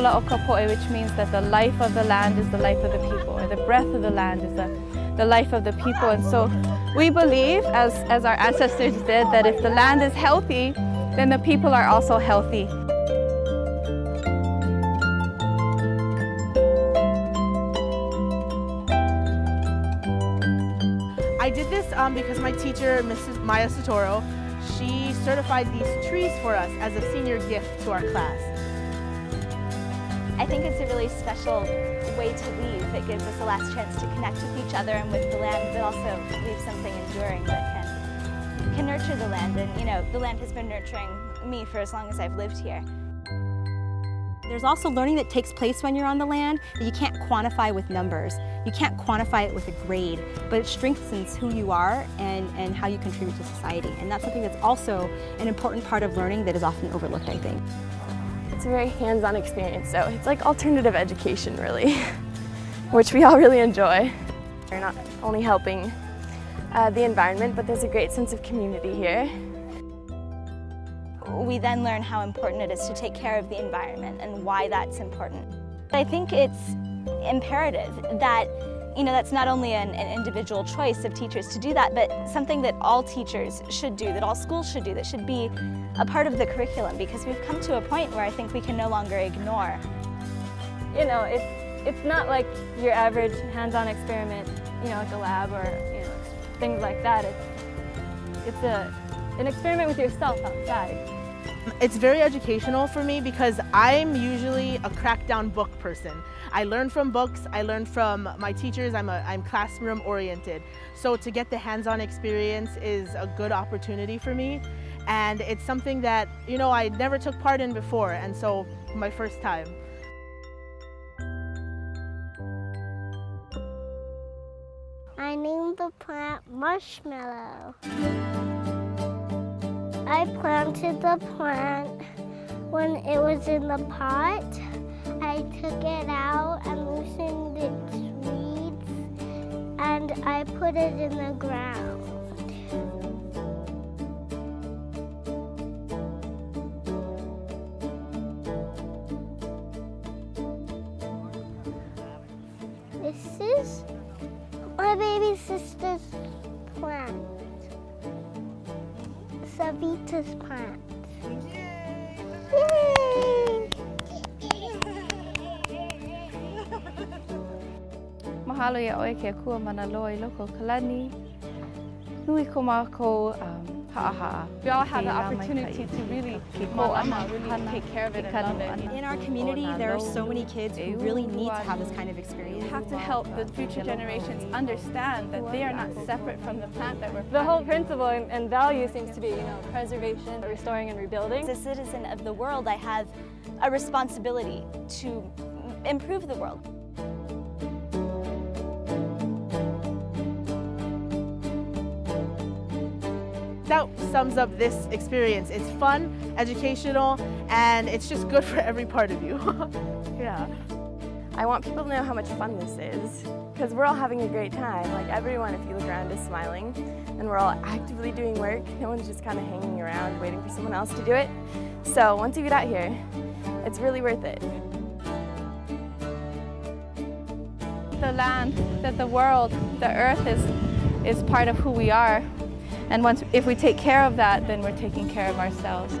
Keola o Kapoe, which means that the life of the land is the life of the people, or the breath of the land is the, the life of the people. And so we believe, as, as our ancestors did, that if the land is healthy, then the people are also healthy. I did this um, because my teacher, Mrs. Maya Soetoro, she certified these trees for us as a senior gift to our class. I think it's a really special way to leave. It gives us a last chance to connect with each other and with the land, but also leave something enduring that can, can nurture the land. And you know, the land has been nurturing me for as long as I've lived here. There's also learning that takes place when you're on the land that you can't quantify with numbers. You can't quantify it with a grade, but it strengthens who you are and, and how you contribute to society. And that's something that's also an important part of learning that is often overlooked, I think. It's a very hands-on experience, so it's like alternative education, really, which we all really enjoy. We're not only helping uh, the environment, but there's a great sense of community here we then learn how important it is to take care of the environment and why that's important. I think it's imperative that you know, that's not only an, an, individual choice of teachers to do that, but something that all teachers should do, that all schools should do, that should be a part of the curriculum because we've come to a point where I think we can no longer ignore. You know, it's, it's not like your average hands-on experiment, you know, like a lab or, you know, things like that. It's, it's a, an experiment with yourself outside. It's very educational for me because I'm usually a crackdown book person. I learn from books, I learn from my teachers, I'm, a, I'm classroom oriented. So to get the hands-on experience is a good opportunity for me. And it's something that, you know, I never took part in before, and so my first time. I named the plant Marshmallow. I planted the plant when it was in the pot. I took it out and loosened its weeds and I put it in the ground. This is my baby sister's plant. Savita's plant. Yay! Mahalo ia oe ke kua mana loa i loko kalani. Nui ko mākou um, ha'aha'a. We all have the opportunity to really go ama, really take care of it and love it. In our community, there are so many kids who really need to have this kind of experience. We have to help the future generations understand that they are not separate from the plant that we're The whole principle and, and value seems to be, you know, preservation, restoring and rebuilding. As a citizen of the world, I have a responsibility to improve the world. That sums up this experience. It's fun, educational, and it's just good for every part of you. yeah. I want people to know how much fun this is because we're all having a great time. Like everyone, if you look around, is smiling and we're all actively doing work. No one's just kind of hanging around waiting for someone else to do it. So once you get out here, it's really worth it. The land, that the world, the earth is, is part of who we are. And once, if we take care of that, then we're taking care of ourselves.